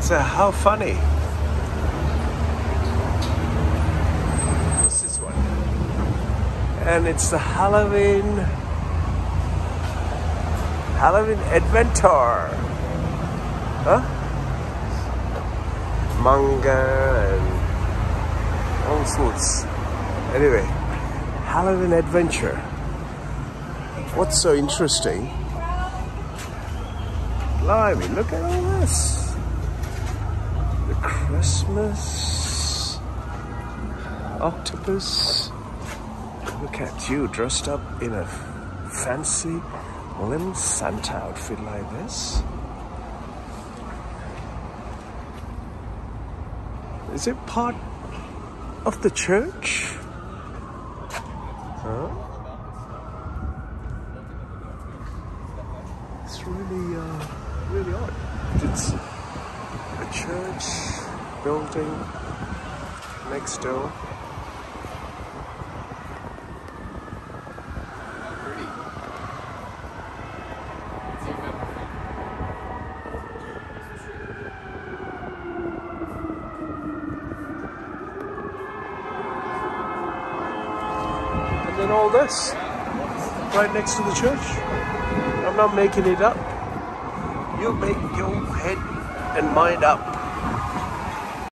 So how funny. This one. And it's the Halloween Halloween Adventure. Huh? Manga and all sorts. Anyway, Halloween Adventure. What's so interesting? Blimey, look at all this. Christmas octopus. Look at you dressed up in a fancy little Santa outfit like this. Is it part of the church? Huh? It's really, uh, really odd. It's a church building next door. And then all this right next to the church. I'm not making it up. You make your head and mind up.